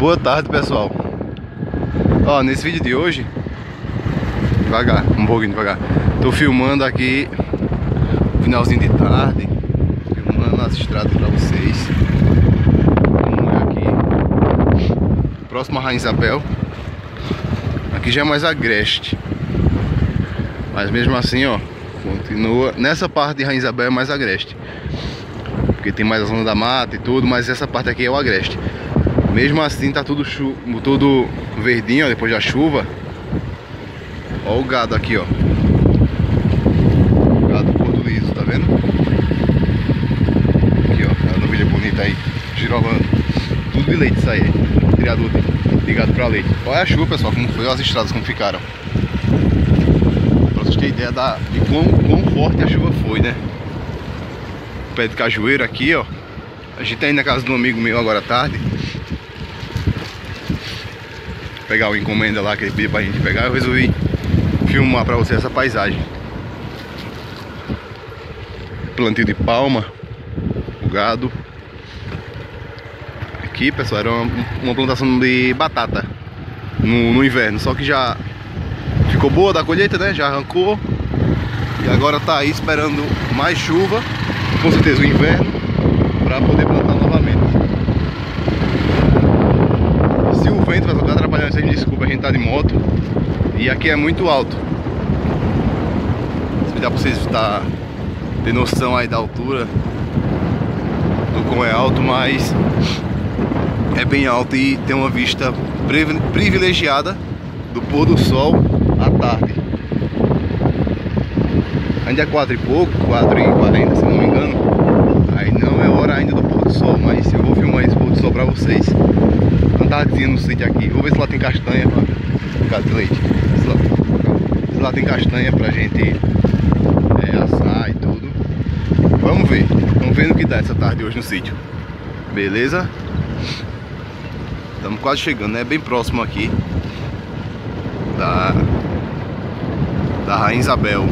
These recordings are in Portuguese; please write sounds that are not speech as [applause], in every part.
Boa tarde pessoal. Ó, nesse vídeo de hoje Devagar, um pouquinho devagar Tô filmando aqui Finalzinho de tarde Filmando as estradas pra vocês. Vamos aqui. Próximo a Rainha Isabel. Aqui já é mais agreste. Mas mesmo assim, ó Continua. Nessa parte de Rainha Isabel é mais agreste. Porque tem mais a zona da mata e tudo Mas essa parte aqui é o agreste mesmo assim tá tudo, chu tudo verdinho, ó, depois da chuva. Ó o gado aqui, ó. Gado porto liso, tá vendo? Aqui, ó, a novilha bonita aí, girolando. Tudo de leite isso aí, criador de gado pra leite. Olha a chuva, pessoal, como foi, as estradas como ficaram. Pra vocês terem ideia da, de quão, quão forte a chuva foi, né? Pé de cajueiro aqui, ó. A gente tá indo na casa de um amigo meu agora à tarde pegar o encomenda lá que ele pediu pra gente pegar, eu resolvi filmar pra você essa paisagem. Plantio de palma, o gado. Aqui, pessoal, era uma, uma plantação de batata no, no, inverno, só que já ficou boa da colheita, né? Já arrancou. E agora tá aí esperando mais chuva, com certeza o inverno, para poder plantar novamente. Se o vento vai estar atrapalhando, vocês me desculpa, a gente tá de moto e aqui é muito alto. Se dá pra vocês estar ter noção aí da altura do como é alto, mas é bem alto e tem uma vista privilegiada do pôr do sol à tarde. Ainda é 4 e pouco, 4 e 40 se não me engano. Aí não é hora ainda do pôr do sol, mas eu vou filmar esse pôr do sol pra vocês tardezinha no sítio aqui. Vou ver se lá tem castanha pra casa de leite. Lá tem castanha pra gente é, assar e tudo. Vamos ver. Vamos ver no que dá essa tarde hoje no sítio. Beleza? Estamos quase chegando, né? Bem próximo aqui da, da Rainha Isabel.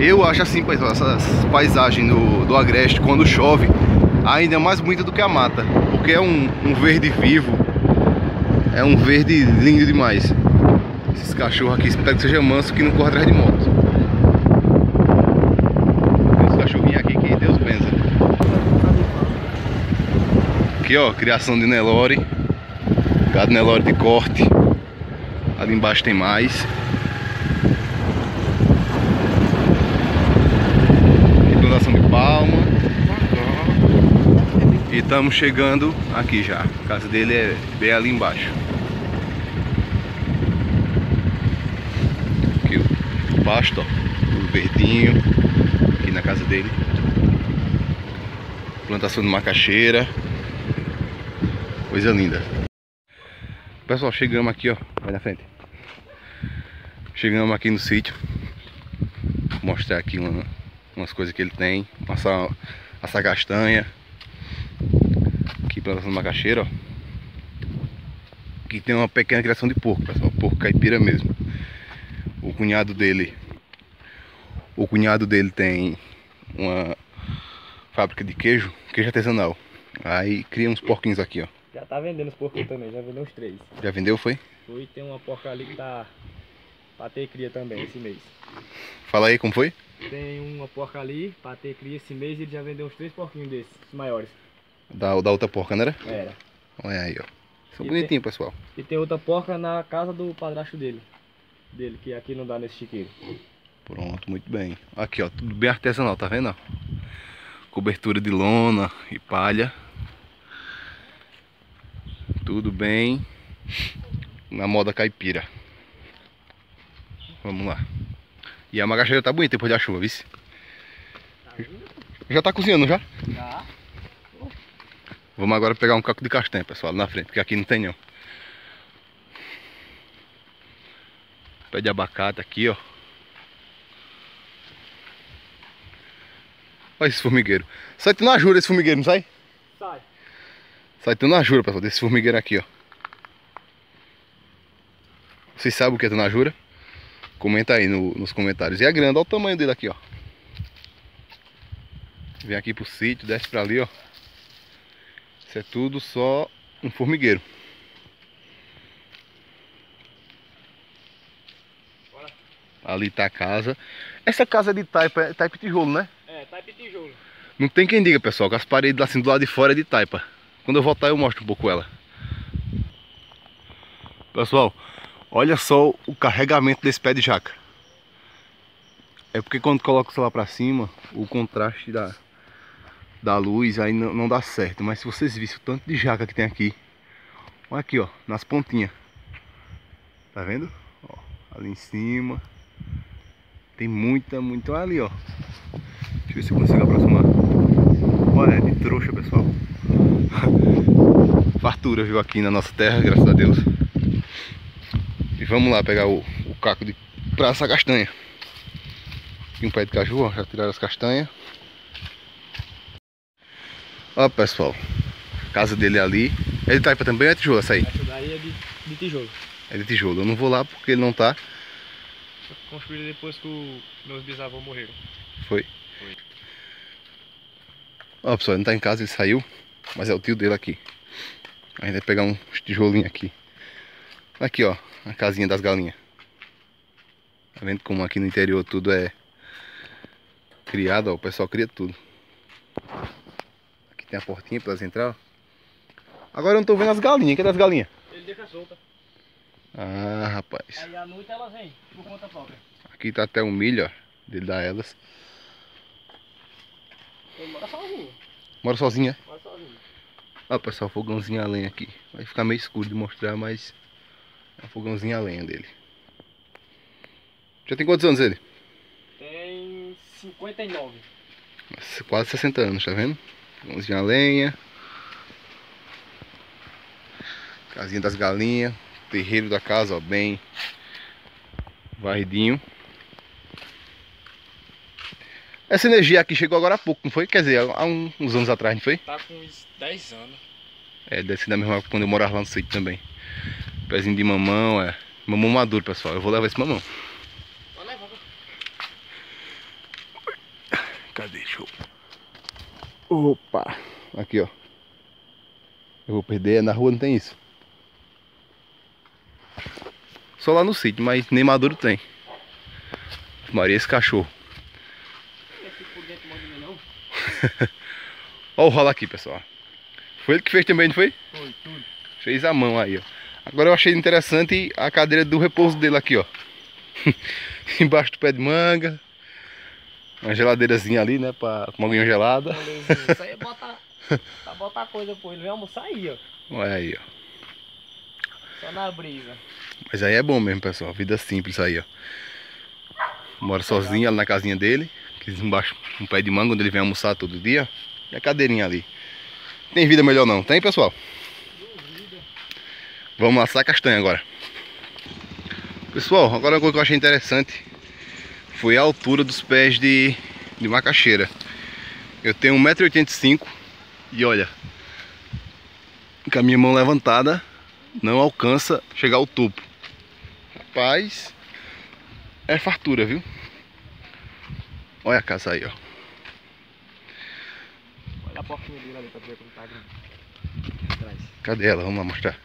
Eu acho assim, essas paisagens do, do Agreste, quando chove, ainda mais bonita do que a mata. Porque é um, um verde vivo. É um verde lindo demais. Esses cachorros aqui, espero que seja manso que não corre atrás de moto. Esse cachorrinho aqui que Deus benza. Aqui ó, criação de Nelore. Gado Nelore de corte. Ali embaixo tem mais. Palma. E estamos chegando aqui já. A casa dele é bem ali embaixo. Aqui o pasto, ó, o verdinho. Aqui na casa dele. Plantação de macaxeira. Coisa linda. Pessoal, chegamos aqui, ó. Vai na frente. Chegamos aqui no sítio. Vou mostrar aqui uma umas coisas que ele tem. Assar, assar castanha. Aqui plantação de macaxeira, ó. Aqui tem uma pequena criação de porco, pessoal. Porco caipira mesmo. O cunhado dele. O cunhado dele tem uma fábrica de queijo, queijo artesanal. Aí cria uns porquinhos aqui, ó. Já tá vendendo os porcos também, já vendeu uns três. Já vendeu, foi? Foi, tem uma porca ali que tá pra ter cria também esse mês. Fala aí, como foi? Tem uma porca ali, pra ter cria esse mês, ele já vendeu uns três porquinhos desses, maiores. Da, da outra porca, não era? Era. Olha aí, ó. São bonitinhos, pessoal. E tem outra porca na casa do padrasto dele. Dele, que aqui não dá nesse chiqueiro. Pronto, muito bem. Aqui, ó, tudo bem artesanal, tá vendo? Cobertura de lona e palha. Tudo bem na moda caipira. Vamos lá. E a macaxeira tá bonita depois da chuva, viu? Tá já tá cozinhando já? Já. Vamos agora pegar um caco de castanha, pessoal, na frente, porque aqui não tem não. Pé de abacate aqui, ó. Olha esse formigueiro. Sai tu na jura esse formigueiro, não sai? Sai. Sai tu na jura, pessoal, desse formigueiro aqui, ó. Vocês sabem o que é tu na jura? Comenta aí no, nos comentários. E a grande, olha o tamanho dele aqui, ó. Vem aqui pro sítio, desce pra ali, ó. Isso é tudo só um formigueiro. Bora. Ali tá a casa. Essa casa é de taipa, é taipa tijolo, né? É, type tijolo. Não tem quem diga, pessoal, que as paredes assim do lado de fora é de taipa. Quando eu voltar eu mostro um pouco ela. Pessoal, olha só o carregamento desse pé de jaca. É porque quando coloca o celular pra cima, o contraste da, da luz aí não, não dá certo. Mas se vocês vissem o tanto de jaca que tem aqui. Olha aqui, ó, nas pontinhas. Tá vendo? Ó, ali em cima. Tem muita. Olha ali, ó. Deixa eu ver se eu consigo aproximar. Olha, é de trouxa, pessoal. [laughs] Fartura, viu, aqui na nossa terra, graças a Deus. E vamos lá pegar o, o caco de praça castanha. Aqui um pé de caju, ó, já tiraram as castanhas. Ó, pessoal. Casa dele é ali. É de taipa também ou é tijolo essa aí? Essa daí é de, de tijolo. É de tijolo. Eu não vou lá porque ele não tá. Construída depois que o, meus bisavôs morreram. Foi. Foi. Ó, pessoal, ele não tá em casa, ele saiu. Mas é o tio dele aqui. A gente vai pegar uns tijolinhos aqui. Aqui, ó. A casinha das galinhas. Tá vendo como aqui no interior tudo é criado, ó. O pessoal cria tudo. Tem a portinha pra elas entrar. Agora eu não tô vendo as galinhas. Cadê as galinhas? Ele deixa solta. Ah, rapaz. Aí à noite elas vêm, por conta própria. Aqui tá até um milho, ó. Dele dar elas. Ele mora sozinho. Mora sozinha, é? Mora sozinho. Ó, pessoal, fogãozinho a lenha aqui. Vai ficar meio escuro de mostrar, mas é um fogãozinho a lenha dele. Já tem quantos anos ele? Tem 59. Quase 60 anos, tá vendo? Fogãozinho a lenha. Casinha das galinhas. Terreiro da casa, ó, bem varridinho. Essa energia aqui chegou agora há pouco, não foi? Quer dizer, há uns anos atrás, não foi? Tá com uns 10 anos. É, deve ser da mesma época quando eu morava lá no sítio também. Pezinho de mamão, é. Mamão maduro, pessoal. Eu vou levar esse mamão. Pode levar. Cadê? Deixa eu... Opa! Aqui, ó. Eu vou perder, na rua não tem isso. Só lá no sítio, mas nem maduro tem. Maria, esse cachorro. [laughs] Ó o rola aqui, pessoal. Foi ele que fez também, não foi? Foi, tudo. Fez a mão aí, ó. Agora eu achei interessante a cadeira do repouso dele aqui, ó. [laughs] Embaixo do pé de manga. Uma geladeirazinha ali, né? Pra tomar uma gelada. Isso aí é botar, [laughs] pra botar coisa pô. Ele vem almoçar aí, ó. Olha aí, ó. Só na brisa. Mas aí é bom mesmo, pessoal. Vida simples aí, ó. Mora sozinho ali na casinha dele. Aqui embaixo, um pé de manga, onde ele vem almoçar todo dia. E a cadeirinha ali. Tem vida melhor não, tem, pessoal? Vamos assar castanha agora. Pessoal, agora uma coisa que eu achei interessante foi a altura dos pés de, de macaxeira. Eu tenho 1,85m e olha, com a minha mão levantada não alcança chegar ao topo. Rapaz, é fartura, viu? Olha a casa aí, ó. Olha a dele ali pra ver como tá grande. Atrás. Cadê ela? Vamos lá mostrar.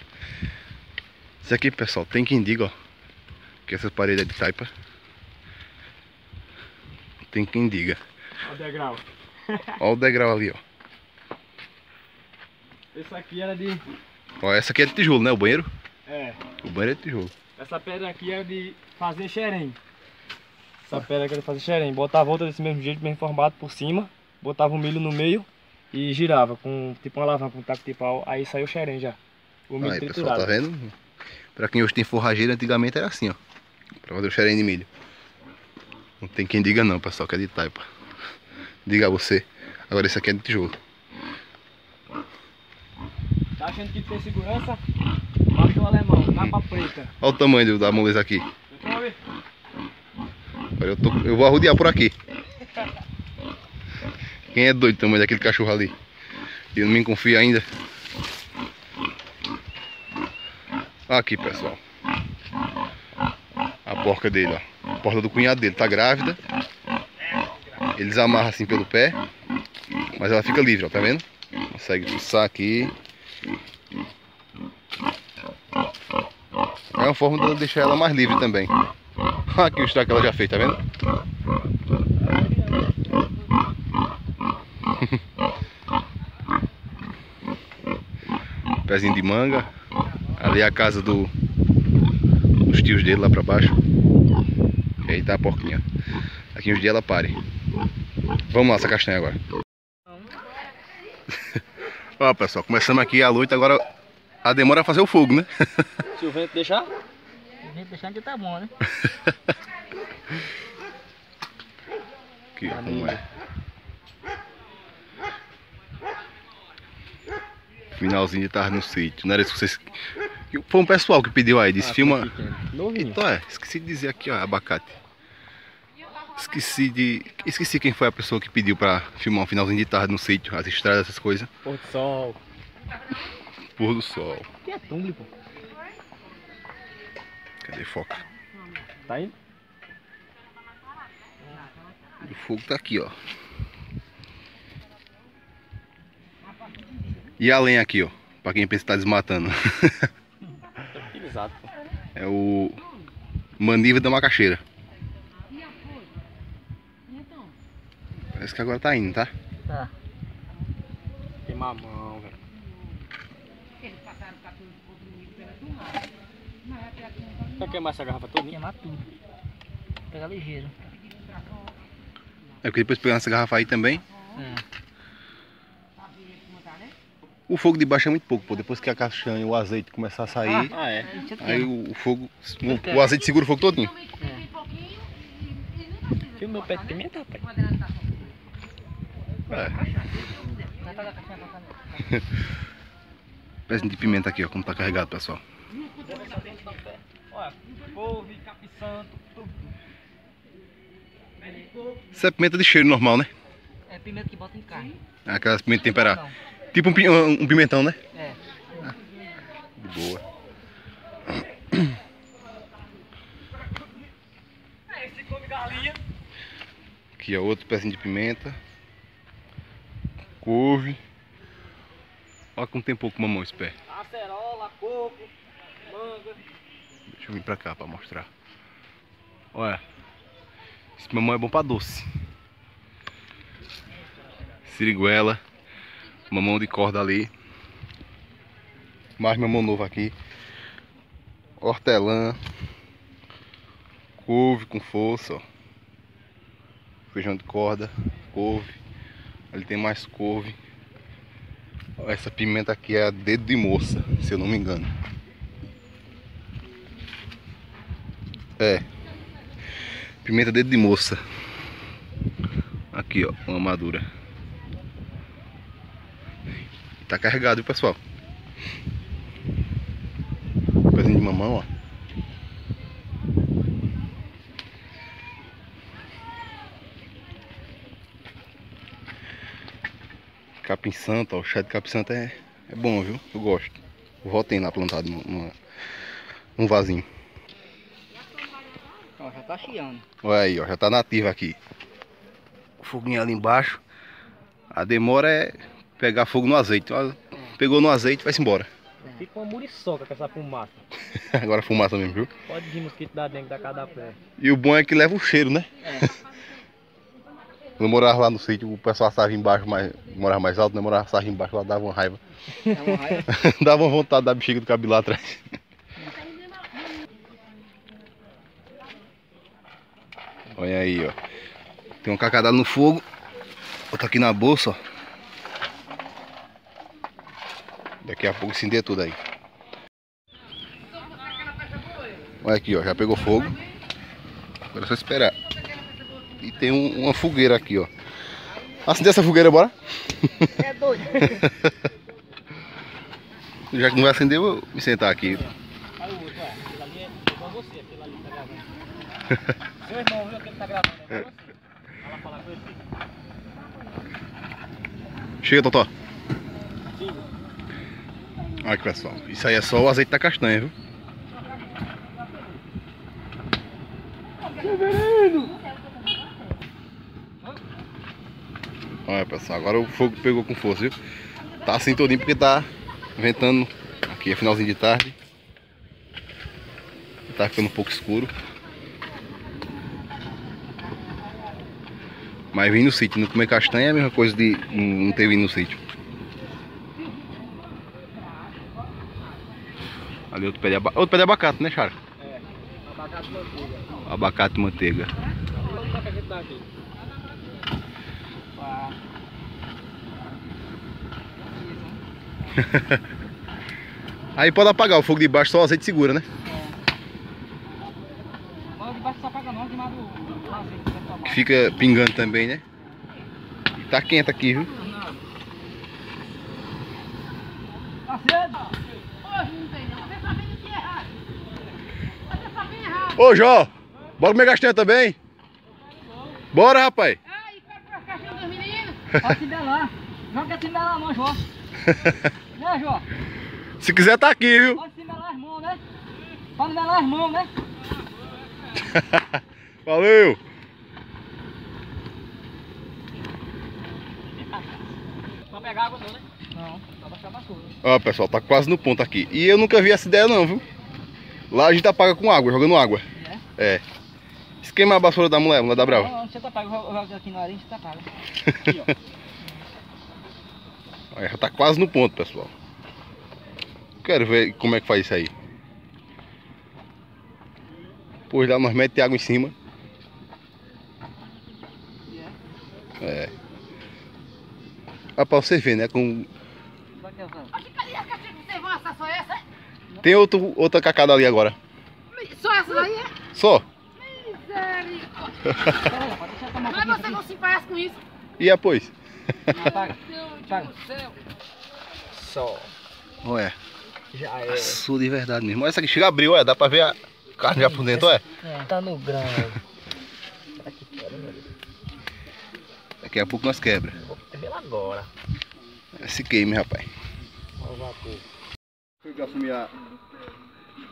Isso aqui, pessoal, tem quem diga, ó. Que essas paredes é de taipa. Tem quem diga. Olha o degrau. Olha o degrau ali, ó. Esse aqui era de. Ó, essa aqui é de tijolo, né? O banheiro? É. O banheiro é de tijolo. Essa pedra aqui era de fazer xerém. Essa pedra aqui era de fazer xerém. Botava outra desse mesmo jeito, mesmo formato por cima. Botava o milho no meio e girava com tipo uma alavanca, um taco de pau. Aí saiu o xerém já. O milho Aí, pessoal, triturado. tá vendo? Pra quem hoje tem forrageira, antigamente era assim, ó. Pra fazer o xerém de milho. Não tem quem diga não, pessoal, que é de taipa. Diga você. Agora esse aqui é de tijolo. Tá achando que tem segurança? Baixa o alemão, capa preta. Olha o tamanho da moleza aqui. Eu, tô, eu vou arrodear por aqui. Quem é doido do tamanho daquele cachorro ali? E não me confia ainda. Aqui, pessoal. A porca dele, ó. Porta do cunhado dele tá grávida. Eles amarram assim pelo pé. Mas ela fica livre, ó, tá vendo? Consegue pulsar aqui. É uma forma de deixar ela mais livre também. Aqui o estrago que ela já fez, tá vendo? [laughs] Pezinho de manga. Ali é a casa do, dos tios dele lá pra baixo. E aí tá a porquinha. Aqui uns dias ela pare. Vamos lá, essa castanha agora. Ó pessoal, começamos aqui a luta, agora a demora é fazer o fogo, né? Se o vento deixar? Se a gente deixar já tá bom, né? Aqui, ó, como é. Finalzinho de tarde no sítio. Não era isso que vocês. Foi um pessoal que pediu aí, disse, Ah, filma. Então é, esqueci de dizer aqui, ó, abacate. Esqueci de. Esqueci quem foi a pessoa que pediu pra filmar um finalzinho de tarde no sítio, as estradas, essas coisas. Pôr do sol. Pôr do sol. Que é tumble, pô. Cadê foca? Tá indo? O fogo tá aqui, ó. E a lenha aqui, ó. Pra quem pensa que tá desmatando. [laughs] É o manível da macaxeira. Parece que agora tá indo, tá? Tá. Queimar a mão, velho. Quer queimar essa garrafa toda? Queimar tudo. Pegar ligeiro. É porque depois pegando essa garrafa aí também. É. O fogo de baixo é muito pouco, pô. Depois que a castanha e o azeite começar a sair, Ah, é. Aqui, aí o, o fogo. O, o azeite segura o fogo todinho. Filma meu pé de pimenta, rapaz. É. Pezinho de pimenta aqui, ó, como tá carregado, pessoal. Olha, couve, tudo. Isso é pimenta de cheiro normal, né? É pimenta que bota em carne. É Aquelas pimentas temperadas. Não. Tipo um, um pimentão, né? É. De boa. É, esse come galinha. Aqui, ó, outro pezinho de pimenta. Couve. Olha como tem pouco mamão esse pé. Acerola, coco, manga. Deixa eu vir pra cá pra mostrar. Olha. Esse mamão é bom pra doce. Siriguela. Mamão de corda ali. Mais mamão novo aqui. Hortelã. Couve com força, ó. Feijão de corda. Couve. Ali tem mais couve. Essa pimenta aqui é a dedo de moça, se eu não me engano. É. Pimenta dedo de moça. Aqui, ó, uma madura. Tá carregado, viu, pessoal? Pezinho de mamão, ó. Capim santo, ó. O chá de capim santo é, é bom, viu? Eu gosto. Vó tem lá plantado num, numa- num vasinho. Ó, já tá chiando. Olha aí, ó, já tá nativa aqui. O foguinho ali embaixo. A demora é pegar fogo no azeite. Pegou no azeite, vai-se embora. Fica uma muriçoca com essa fumaça. [laughs] Agora fumaça mesmo, viu? Pode vir mosquito da dengue da cada pé. E o bom é que leva o cheiro, né? É. [laughs] Quando eu morava lá no sítio, o pessoal assava embaixo, mais, morava mais alto, né? Morava assava embaixo, lá dava uma raiva. É uma raiva. [laughs] dava uma vontade da bexiga do cabelo lá atrás. Olha aí, ó. Tem um cacadalo no fogo. Outra aqui na bolsa, ó. Daqui a pouco incendeia tudo aí. Olha aqui, ó. Já pegou fogo. Agora é só esperar. E tem um- uma fogueira aqui, ó. Acender essa fogueira, bora? É doido. [laughs] Já que não vai acender, eu vou me sentar aqui. Aí o outro, aquele ali é igual você, aquele ali tá gravando. Seu irmão viu aquele que tá gravando, é igual você. Vai lá falar com ele. Chega, Totó. Olha aqui, pessoal. Isso aí é só o azeite da castanha, viu? Olha pessoal, agora o fogo pegou com força, viu? Tá assim todinho porque tá ventando aqui, é finalzinho de tarde. Tá ficando um pouco escuro. Mas vim no sítio, não comer castanha é a mesma coisa de não ter vindo no sítio. Ali outro pé de, aba... outro pé de abacate, né, Chara? É, abacate manteiga. Abacate manteiga. Que a gente tá aqui? [laughs] Aí pode apagar o fogo de baixo, só o azeite segura, né? Mas de baixo só paga não, de azeite que fica pingando também, né? E tá quente aqui, viu? Tá só vem errado. Ô, Jó! Bora comer castanha também? Bora, rapaz! Ai, qual foi a caixinha dos meninos? Pode se belar. Quer se belar não, Jô. [laughs] Né, Jô? Se quiser tá aqui, viu? Pode se belar as mãos, né? Pode belar as mãos, né? [laughs] Valeu! Pra pegar água não, né? Não, só baixar a vassoura. Ó, pessoal, tá quase no ponto aqui. E eu nunca vi essa ideia não, viu? Lá a gente apaga com água, jogando água. É. Esquema a vassoura da mulher, mulher da Brava. Não, você tá pago, eu jogo aqui na areia, você tá pago. Olha, já tá quase no ponto, pessoal. Quero ver como é que faz isso aí. Depois lá nós metemos água em cima. É. Ah, pra você ver, né? Com... A? Tem outro, outra cacada ali agora. Só essa daí é? Só. Misericórdia. Aí, [laughs] Mas você não se faz com isso. E depois? Apaga. Deus Céu. Só. Olha, Já é. sou de verdade mesmo. Olha essa aqui, chega a abrir, olha, dá pra ver a carne já por dentro, olha. Tá no grão. Daqui a pouco nós quebra. Vou agora. Se queime, rapaz. Olha o vapor. Eu assumir a,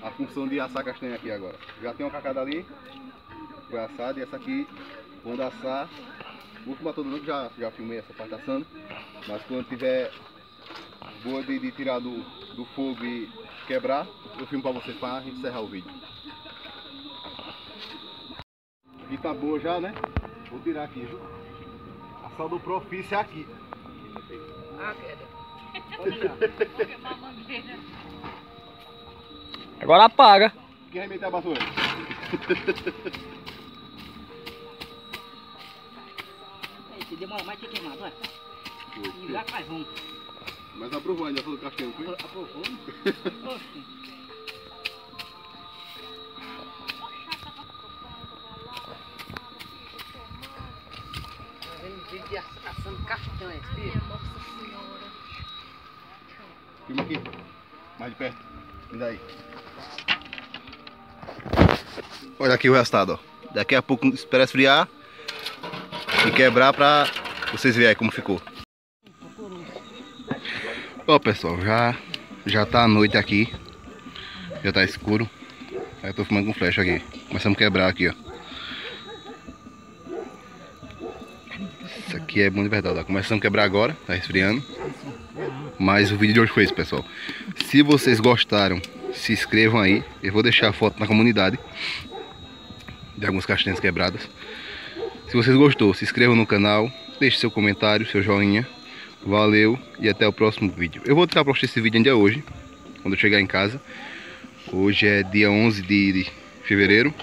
a função de assar castanha aqui agora. Já tem uma cacada ali, foi assada, e essa aqui, quando assar, vou filmar todo mundo, já, já filmei essa parte assando, mas quando tiver boa de, de tirar do, do fogo e quebrar, eu filmo pra vocês pra gente encerrar o vídeo. Aqui tá boa já, né? Vou tirar aqui, viu? A sal do profício é aqui. Ah, queda. Agora apaga. Quem vai meter a vassoura? [laughs] Aí, se demora mais, tem queimado, vai. E já faz um. Mas aprovou ainda todo [laughs] o castanho, foi? Aprovou? Tá vídeo de ass- assando castanha, filho? Filma aqui. Mais de perto. Me dá aí. Olha aqui o resultado, ó. Daqui a pouco espera esfriar e quebrar pra vocês verem como ficou. Ó pessoal, já, já tá a noite aqui. Já tá escuro. Aí eu tô filmando com flecha aqui. Começamos a quebrar aqui, ó. Isso aqui é bom de verdade, ó. Começamos a quebrar agora, tá esfriando. Mas o vídeo de hoje foi esse, pessoal. Se vocês gostaram, se inscrevam aí. Eu vou deixar a foto na comunidade de algumas castanhas quebradas. Se vocês gostou, se inscrevam no canal, deixe seu comentário, seu joinha. Valeu e até o próximo vídeo. Eu vou tentar postar esse vídeo ainda hoje, quando eu chegar em casa. Hoje é dia 11 de, de fevereiro.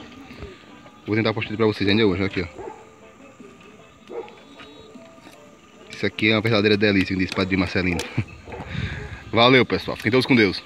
Vou tentar postar pra vocês ainda hoje, aqui ó. Isso aqui é uma verdadeira delícia, disse Padre Marcelino. [laughs] Valeu pessoal, fiquem todos com Deus.